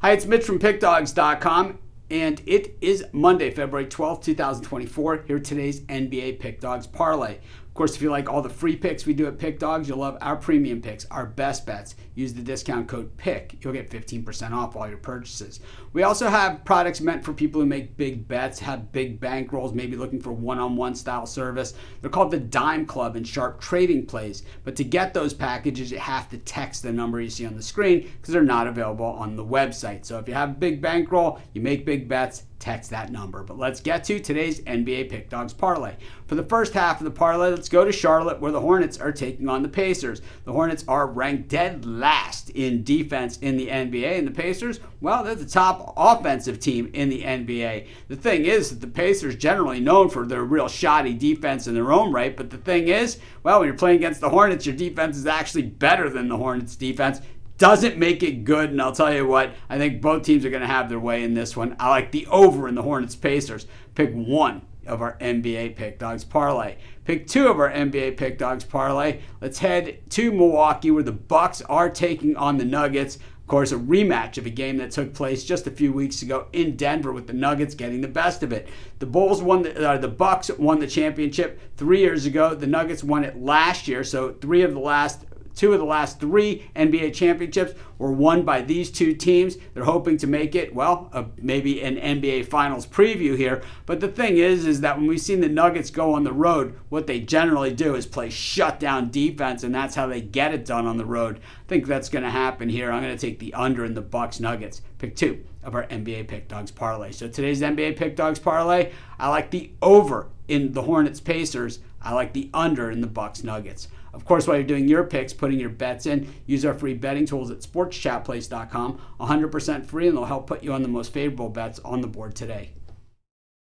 Hi, it's Mitch from PickDawgz.com, and it is Monday, February 12th, 2024. Here today's NBA Pick Dawgz Parlay Of course, if you like all the free picks we do at Pick Dawgz, you'll love our premium picks, our best bets. Use the discount code PICK. You'll get 15% off all your purchases. We also have products meant for people who make big bets, have big bankrolls, maybe looking for one on one style service. They're called the Dime Club and Sharp Trading Plays. But to get those packages, you have to text the number you see on the screen because they're not available on the website. So if you have a big bankroll, you make big bets, text that number. But let's get to today's NBA Pick Dawgz parlay. For the first half of the parlay, let's go to Charlotte where the Hornets are taking on the Pacers. The Hornets are ranked dead last in defense in the NBA, and the Pacers, well, they're the top offensive team in the NBA. The thing is that the Pacers generally known for their real shoddy defense in their own right, but the thing is, well, when you're playing against the Hornets, your defense is actually better than the Hornets defense doesn't make it good. And I'll tell you what, I think both teams are going to have their way in this one. I like the over in the Hornets Pacers. Pick one of our NBA Pick Dawgz parlay. Pick two of our NBA Pick Dawgz parlay. Let's head to Milwaukee where the Bucks are taking on the Nuggets. Of course, a rematch of a game that took place just a few weeks ago in Denver with the Nuggets getting the best of it. The Bulls won the, uh, the Bucks won the championship 3 years ago. The Nuggets won it last year, so 3 of the last Two of the last three NBA championships were won by these two teams. They're hoping to make it, well, uh, maybe an NBA Finals preview here. But the thing is, is that when we've seen the Nuggets go on the road, what they generally do is play shutdown defense, and that's how they get it done on the road. I think that's going to happen here. I'm going to take the under in the Bucks Nuggets. Pick two of our NBA Pick Dawgz parlay. So today's NBA Pick Dawgz parlay, I like the over in the Hornets Pacers. I like the under in the Bucks Nuggets. Of course, while you're doing your picks, putting your bets in, use our free betting tools at sportschatplace.com. 100% free, and they'll help put you on the most favorable bets on the board today.